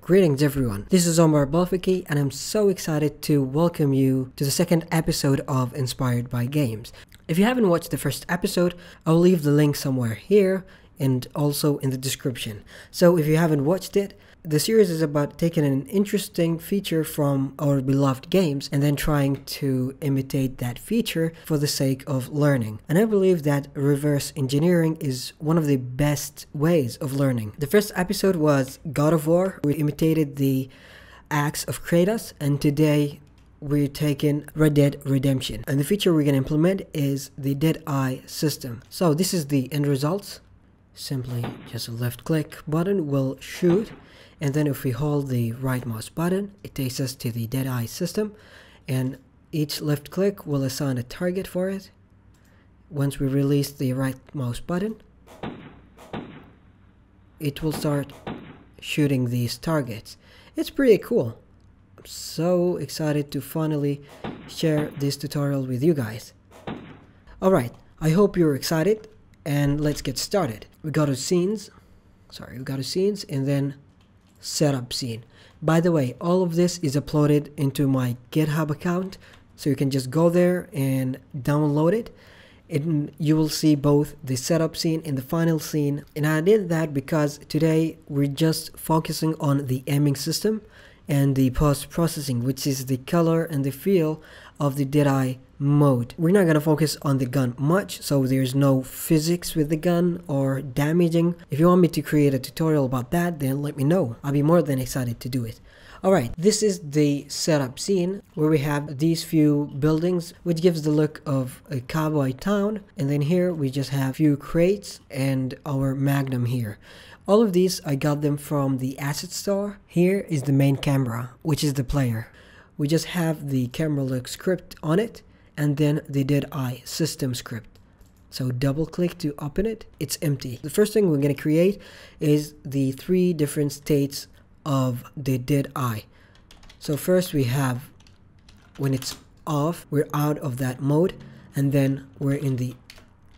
Greetings everyone. This is Omar Balfaqih and I'm so excited to welcome you to the second episode of Inspired by Games. If you haven't watched the first episode, I'll leave the link somewhere here and also in the description. So if you haven't watched it, the series is about taking an interesting feature from our beloved games and then trying to imitate that feature for the sake of learning. And I believe that reverse engineering is one of the best ways of learning. The first episode was God of War. We imitated the axe of Kratos, and today we're taking Red Dead Redemption. And the feature we're going to implement is the Dead Eye system. So this is the end results. Simply just a left click button will shoot and then if we hold the right mouse button it takes us to the dead eye system. And each left click will assign a target for it. Once we release the right mouse button it will start shooting these targets. It's pretty cool. I'm so excited to finally share this tutorial with you guys. Alright I hope you're excited and let's get started. We go to scenes. Sorry we go to scenes and then setup scene. By the way, all of this is uploaded into my GitHub account, so you can just go there and download it. And you will see both the setup scene and the final scene. And I did that because today we're just focusing on the aiming system and the post-processing, which is the color and the feel of the Deadeye mode. We're not going to focus on the gun much, so there's no physics with the gun or damaging. If you want me to create a tutorial about that, then let me know. I'll be more than excited to do it. Alright, this is the setup scene where we have these few buildings which gives the look of a cowboy town and then here we just have few crates and our magnum here. All of these I got them from the asset store. Here is the main camera which is the player. We just have the camera look script on it and then the dead eye system script. So double click to open it, it's empty. The first thing we're going to create is the three different states of the dead eye. So first we have when it's off, we're out of that mode and then we're in the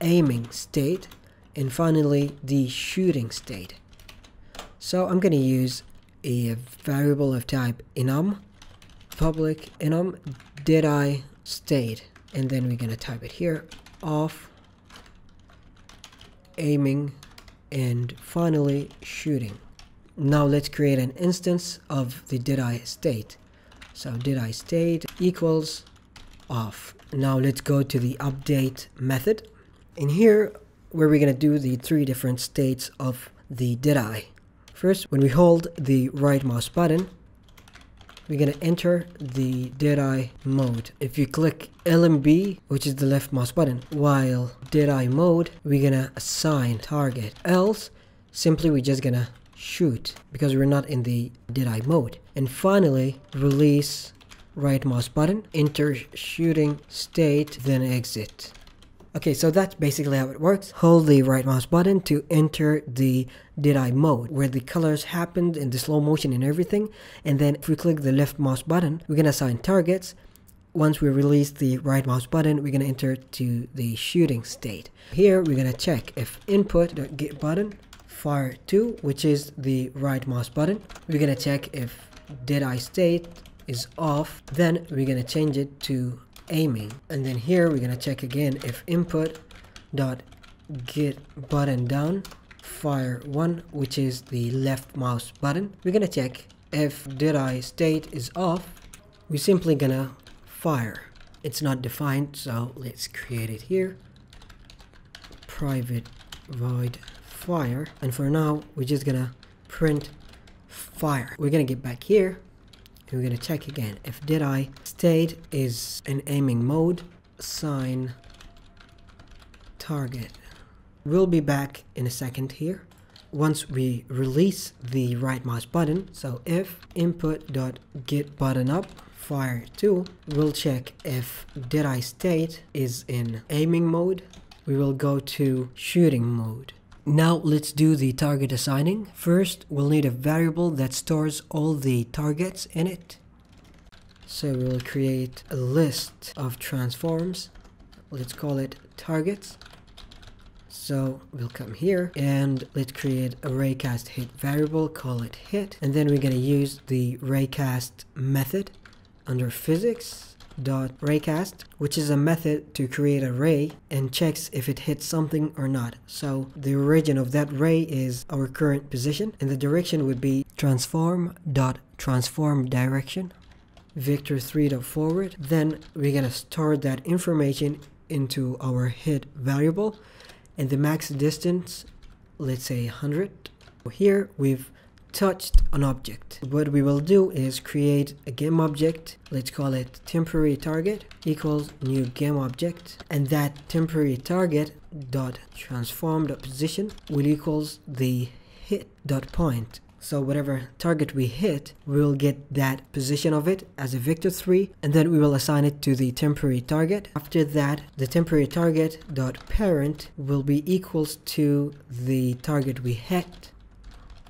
aiming state and finally the shooting state. So I'm going to use a variable of type enum public enum dead eye state and then we're gonna type it here off aiming and finally shooting. Now let's create an instance of the dead eye state. So dead eye state equals off. Now let's go to the update method. In here where we're gonna do the three different states of the dead eye. First when we hold the right mouse button we're gonna enter the Deadeye mode. If you click LMB, which is the left mouse button, while Deadeye mode, we're gonna assign target. Else, simply we're just gonna shoot because we're not in the Deadeye mode. And finally, release right mouse button, enter shooting state, then exit. Okay, so that's basically how it works. Hold the right mouse button to enter the Deadeye mode, where the colors happened in the slow motion and everything. And then if we click the left mouse button, we're gonna assign targets. Once we release the right mouse button, we're gonna enter to the shooting state. Here, we're gonna check if input.get button fire 2, which is the right mouse button. We're gonna check if Deadeye state is off. Then we're gonna change it to aiming and then here we're gonna check again if input dot get button down fire one which is the left mouse button. We're gonna check if Deadeye state is off we're simply gonna fire. It's not defined so let's create it here. Private void fire. And for now we're just gonna print fire. We're gonna get back here we're going to check again. If dead eye state is in aiming mode sign target. We'll be back in a second here. Once we release the right mouse button so if input dot get button up fire 2 we'll check if dead eye state is in aiming mode. We will go to shooting mode now let's do the target assigning. First, we'll need a variable that stores all the targets in it. So we'll create a list of transforms. Let's call it targets. So we'll come here and let's create a raycast hit variable, call it hit. And then we're going to use the raycast method under physics dot raycast which is a method to create a ray and checks if it hits something or not. So the origin of that ray is our current position and the direction would be transform dot transform direction vector 3 dot forward. Then we're gonna store that information into our hit variable and the max distance let's say 100 here we've touched an object. What we will do is create a game object. Let's call it temporary target equals new game object. And that temporary target dot transform dot position will equals the hit dot point. So whatever target we hit, we will get that position of it as a vector 3 and then we will assign it to the temporary target. After that, the temporary target dot parent will be equals to the target we hit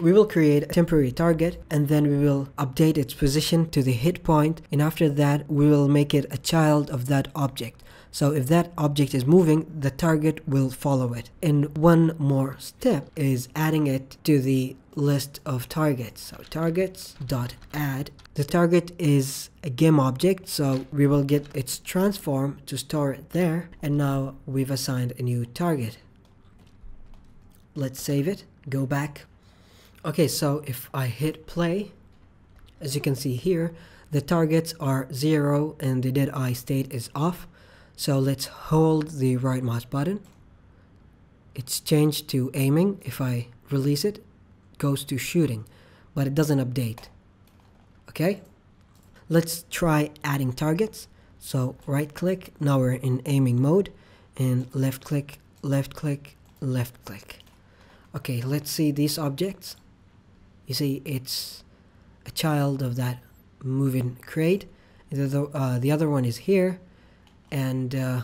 we will create a temporary target and then we will update its position to the hit point and after that we will make it a child of that object. So if that object is moving, the target will follow it. And one more step is adding it to the list of targets. So targets dot add. The target is a game object, so we will get its transform to store it there. And now we've assigned a new target. Let's save it, go back, Okay, so if I hit play, as you can see here, the targets are 0 and the dead eye state is off. So let's hold the right mouse button. It's changed to aiming. If I release it, it goes to shooting, but it doesn't update. Okay, let's try adding targets. So right click, now we're in aiming mode, and left click, left click, left click. Okay, let's see these objects you see it's a child of that moving crate the, uh, the other one is here and uh,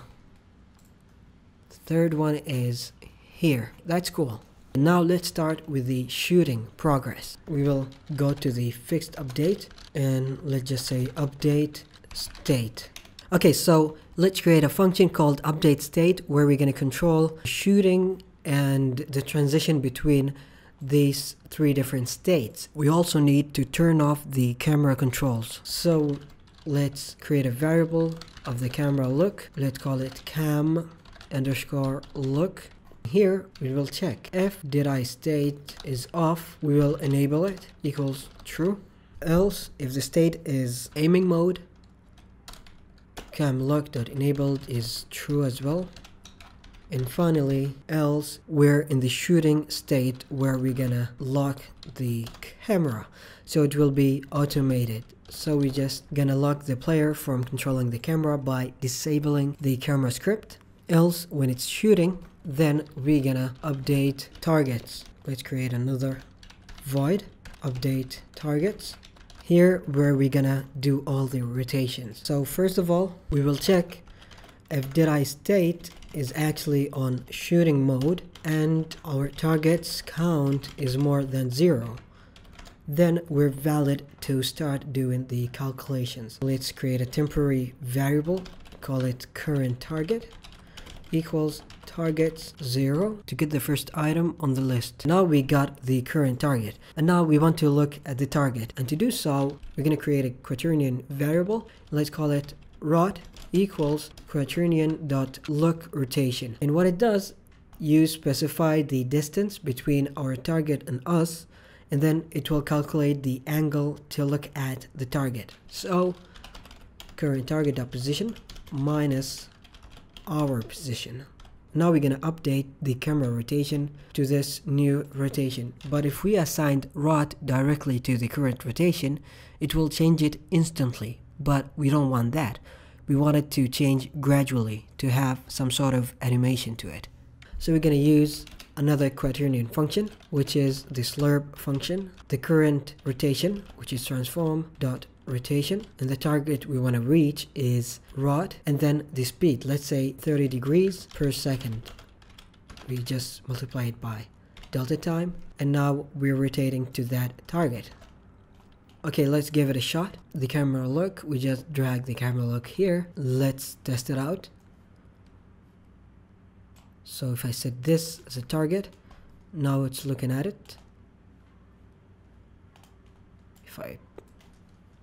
the third one is here. That's cool. Now let's start with the shooting progress. We will go to the fixed update and let's just say update state. Okay so let's create a function called update state where we're going to control shooting and the transition between these three different states. We also need to turn off the camera controls. So let's create a variable of the camera look. Let's call it cam underscore look. Here we will check if dead eye state is off, we will enable it equals true. Else if the state is aiming mode, cam look dot enabled is true as well and finally else we're in the shooting state where we're gonna lock the camera. So it will be automated. So we're just gonna lock the player from controlling the camera by disabling the camera script. Else when it's shooting then we're gonna update targets. Let's create another void update targets. Here where we're gonna do all the rotations. So first of all we will check if dead eye state is actually on shooting mode and our targets count is more than zero then we're valid to start doing the calculations let's create a temporary variable call it current target equals targets 0 to get the first item on the list. Now we got the current target and now we want to look at the target and to do so we're going to create a quaternion variable. Let's call it rot equals quaternion dot look rotation. And what it does, you specify the distance between our target and us, and then it will calculate the angle to look at the target. So current target position minus our position. Now we're going to update the camera rotation to this new rotation. But if we assigned rot directly to the current rotation, it will change it instantly. But we don't want that we wanted to change gradually to have some sort of animation to it. So we're going to use another quaternion function, which is the slerp function, the current rotation, which is transform dot rotation, and the target we want to reach is rot, and then the speed, let's say 30 degrees per second. We just multiply it by delta time, and now we're rotating to that target. Okay, let's give it a shot. The camera look, we just drag the camera look here. Let's test it out. So if I set this as a target, now it's looking at it. If I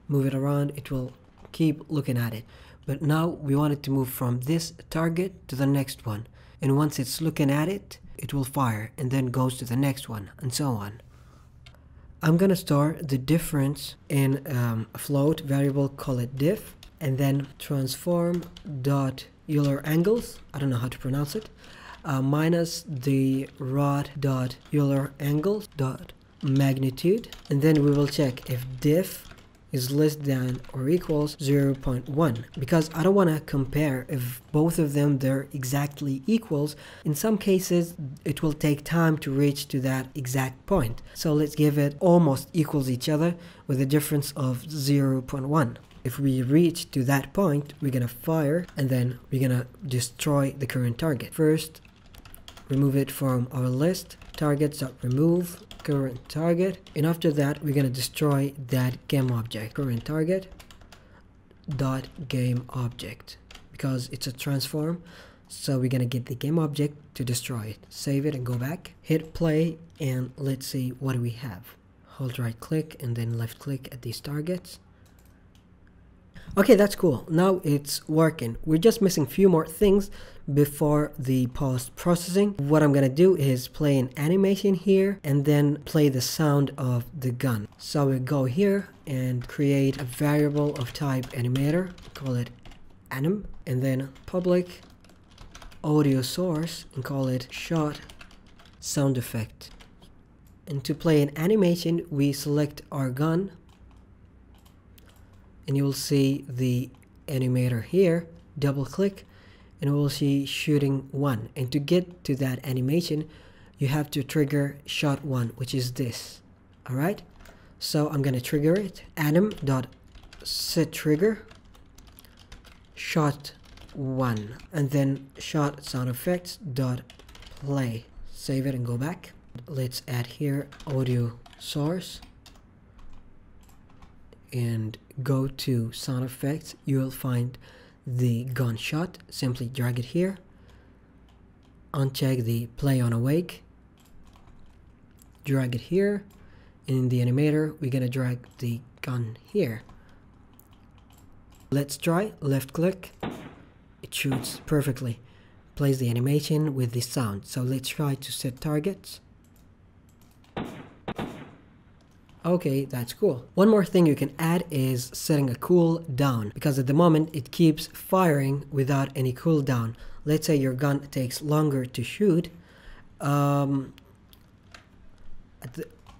move it around, it will keep looking at it. But now we want it to move from this target to the next one. And once it's looking at it, it will fire and then goes to the next one and so on. I'm gonna store the difference in um, a float variable, call it diff, and then transform dot Euler angles, I don't know how to pronounce it, uh, minus the rot dot Euler angles dot magnitude, and then we will check if diff is less than or equals 0.1 because I don't want to compare if both of them they're exactly equals. In some cases it will take time to reach to that exact point. So let's give it almost equals each other with a difference of 0.1 if we reach to that point we're gonna fire and then we're gonna destroy the current target. First remove it from our list. Targets remove current target and after that we're going to destroy that game object current target dot game object because it's a transform so we're going to get the game object to destroy it save it and go back hit play and let's see what we have hold right click and then left click at these targets Okay, that's cool. Now it's working. We're just missing few more things before the post processing. What I'm gonna do is play an animation here and then play the sound of the gun. So we go here and create a variable of type animator, call it anim, and then public audio source and call it shot sound effect. And to play an animation, we select our gun and you will see the animator here double click and we'll see shooting one. And to get to that animation you have to trigger shot one which is this. All right? So i'm gonna trigger it. Anim dot set trigger. Shot one. And then shot sound effects dot play. Save it and go back. Let's add here audio source. And go to sound effects. You will find the gunshot. Simply drag it here. Uncheck the play on awake. Drag it here. In the animator we're gonna drag the gun here. Let's try. Left click. It shoots perfectly. Plays the animation with the sound. So let's try to set targets Okay, that's cool. One more thing you can add is setting a cool down because at the moment it keeps firing without any cooldown. Let's say your gun takes longer to shoot. Um,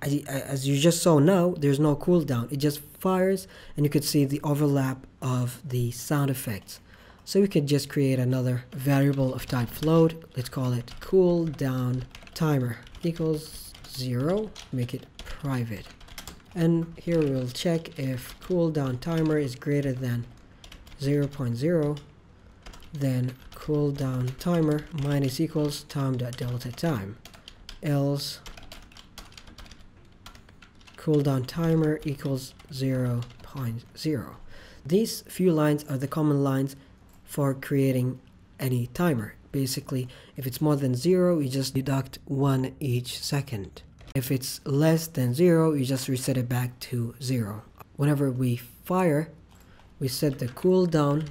as you just saw now, there's no cooldown. It just fires and you could see the overlap of the sound effects. So we could just create another variable of type float. Let's call it cooldown timer equals zero. Make it private and here we'll check if cooldown timer is greater than 0.0 then cooldown timer minus equals time dot delta time. Else cooldown timer equals 0.0 these few lines are the common lines for creating any timer. Basically if it's more than zero you just deduct one each second if it's less than zero, you just reset it back to zero. Whenever we fire, we set the cooldown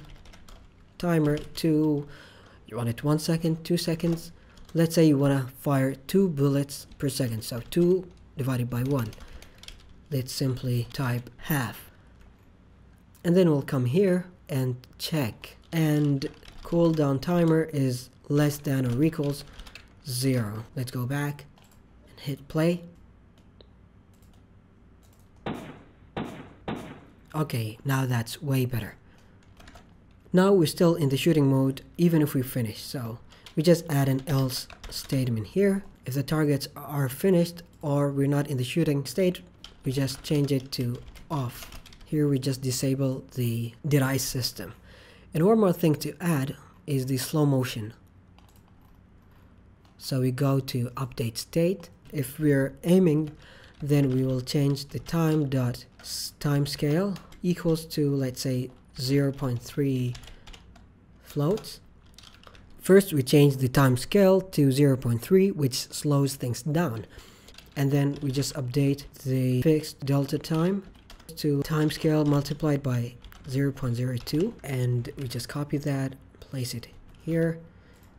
timer to, you want it one second, two seconds. Let's say you want to fire two bullets per second, so two divided by one. Let's simply type half. And then we'll come here and check. And cooldown timer is less than or equals zero. Let's go back hit play. Okay, now that's way better. Now we're still in the shooting mode even if we finish, so we just add an else statement here. If the targets are finished or we're not in the shooting state, we just change it to off. Here we just disable the device system. And one more thing to add is the slow motion. So we go to update state if we're aiming then we will change the time dot time scale equals to let's say 0.3 floats First, we change the time scale to 0.3, which slows things down. And then we just update the fixed delta time to time scale multiplied by 0.02. And we just copy that, place it here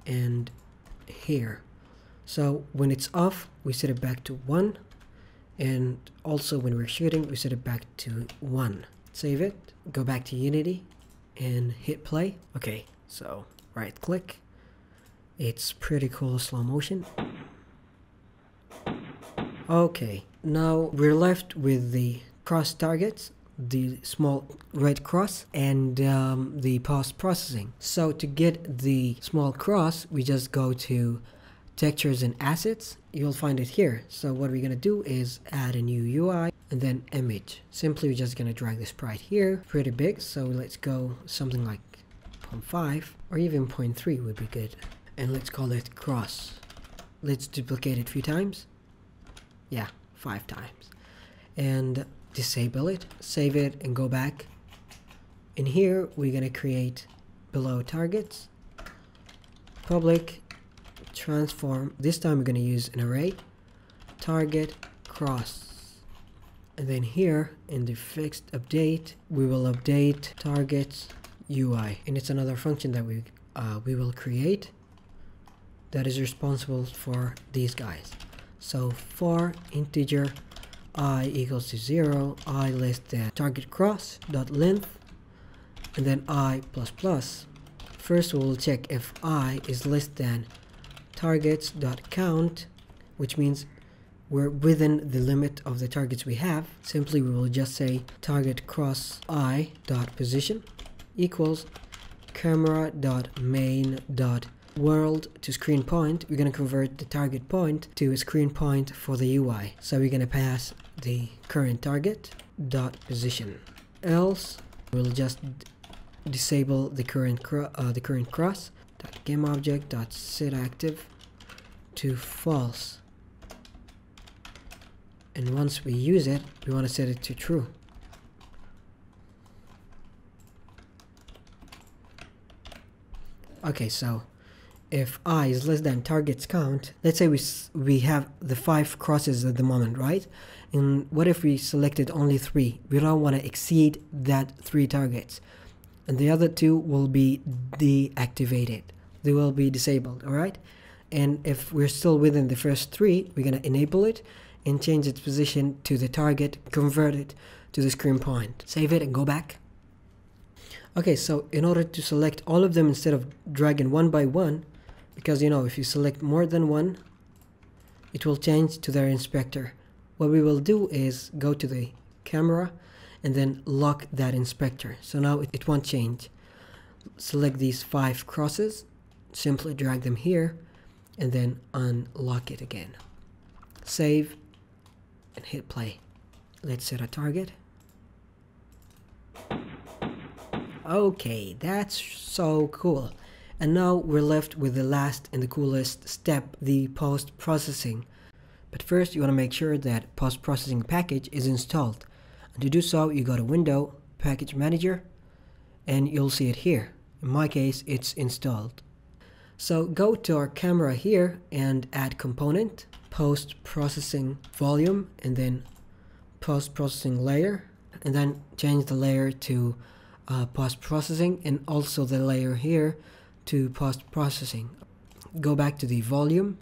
and here. So when it's off, we set it back to 1. And also when we're shooting, we set it back to 1. Save it, go back to Unity, and hit play. Okay, so right click. It's pretty cool slow motion. Okay, now we're left with the cross targets, the small red cross, and um, the post processing. So to get the small cross, we just go to textures and assets. You'll find it here. So what we're gonna do is add a new UI and then image. Simply we're just gonna drag the sprite here, pretty big. So let's go something like 0.5 or even 0.3 would be good. And let's call it cross. Let's duplicate it a few times yeah five times and disable it save it and go back in here we're gonna create below targets public transform. This time we're gonna use an array target cross. And then here in the fixed update we will update targets UI and it's another function that we uh, we will create that is responsible for these guys. So for integer i equals to 0, i less than target cross dot length, and then i plus plus. First we'll check if i is less than targets dot count, which means we're within the limit of the targets we have. Simply we will just say target cross i dot position equals camera dot main dot world to screen point, we're going to convert the target point to a screen point for the UI. So we're going to pass the current target dot position. Else, we'll just disable the current uh, the current cross dot game object dot set active to false. And once we use it, we want to set it to true. Okay, so if i is less than targets count let's say we we have the five crosses at the moment right and what if we selected only three we don't want to exceed that three targets and the other two will be deactivated. They will be disabled all right? And if we're still within the first three we're going to enable it and change its position to the target convert it to the screen point. Save it and go back. Okay so in order to select all of them instead of dragging one by one because you know if you select more than one it will change to their inspector. What we will do is go to the camera and then lock that inspector. So now it, it won't change. Select these five crosses simply drag them here and then unlock it again. Save and hit play. Let's set a target. Okay that's so cool. And now we're left with the last and the coolest step, the post-processing. But first you want to make sure that post-processing package is installed. To do so, you go to Window, Package Manager, and you'll see it here. In my case, it's installed. So go to our camera here and add component, post-processing volume, and then post-processing layer, and then change the layer to uh, post-processing and also the layer here to post-processing. Go back to the volume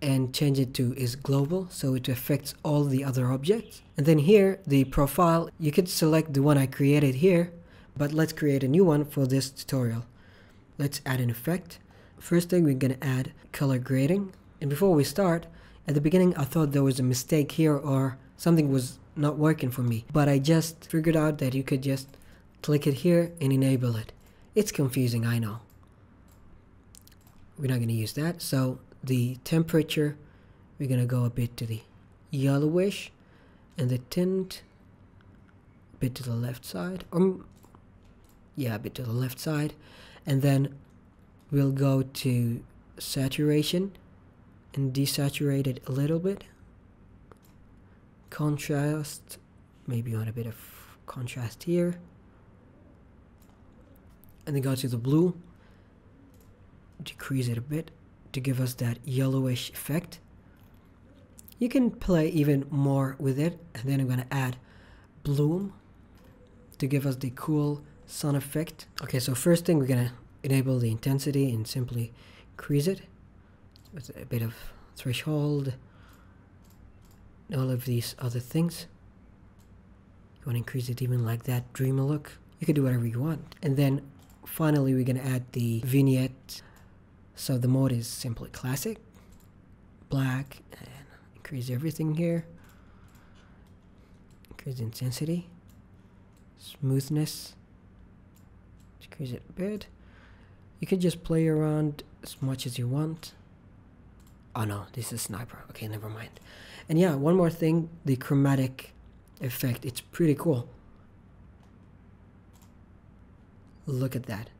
and change it to is global so it affects all the other objects. And then here, the profile, you could select the one I created here, but let's create a new one for this tutorial. Let's add an effect. First thing, we're gonna add color grading. And before we start, at the beginning I thought there was a mistake here or something was not working for me. But I just figured out that you could just click it here and enable it. It's confusing, I know we're not going to use that so the temperature we're to go a bit to the yellowish and the tint a bit to the left side or yeah a bit to the left side. And then we'll go to saturation and desaturate it a little bit. Contrast maybe want a bit of contrast here. And then go to the blue. Decrease it a bit to give us that yellowish effect. You can play even more with it and then I'm going to add bloom to give us the cool sun effect. Okay, so first thing we're going to enable the intensity and simply increase it with a bit of threshold all of these other things. You want to increase it even like that dreamer look. You can do whatever you want. And then finally we're going to add the vignette. So the mode is simply classic, black, and increase everything here. Increase intensity, smoothness, decrease it a bit. You can just play around as much as you want. Oh no, this is sniper. Okay, never mind. And yeah, one more thing, the chromatic effect. It's pretty cool. Look at that.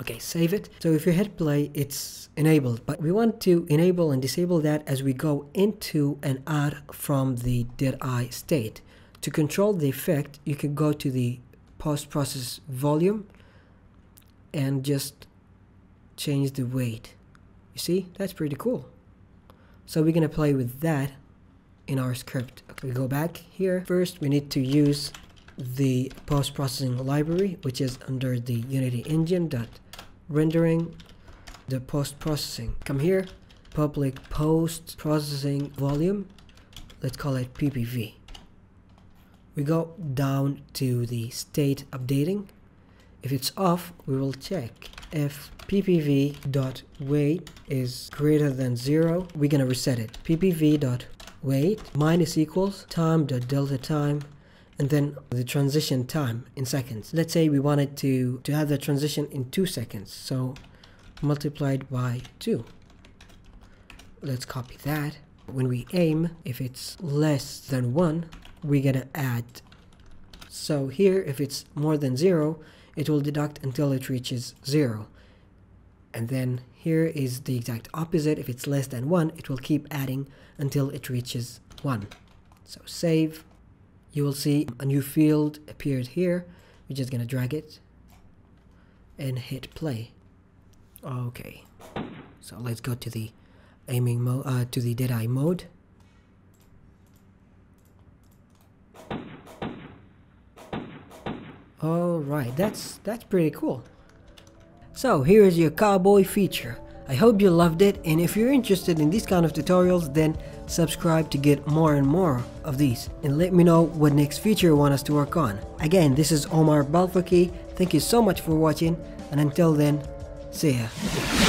Okay, save it. So if you hit play, it's enabled, but we want to enable and disable that as we go into and out from the dead eye state. To control the effect, you can go to the post-process volume and just change the weight. You see, that's pretty cool. So we're gonna play with that in our script. Okay, we go back here. First, we need to use the post-processing library, which is under the Unity engine dot rendering the post-processing. Come here, public post-processing volume. Let's call it PPV. We go down to the state updating. If it's off, we will check if ppv.weight is greater than zero, we're gonna reset it. ppv.weight minus equals time.delta time and then the transition time in seconds. Let's say we wanted to, to have the transition in two seconds. So multiplied by two. Let's copy that. When we aim, if it's less than one, we're gonna add. So here, if it's more than zero, it will deduct until it reaches 0. And then here is the exact opposite. If it's less than 1, it will keep adding until it reaches 1. So save. You will see a new field appeared here. We're just going to drag it and hit play. Okay. So let's go to the aiming mode, uh, to the dead eye mode. Alright, that's that's pretty cool. So here is your cowboy feature. I hope you loved it and if you're interested in these kind of tutorials then subscribe to get more and more of these and let me know what next feature you want us to work on. Again, this is Omar Balfaqih. Thank you so much for watching and until then, see ya.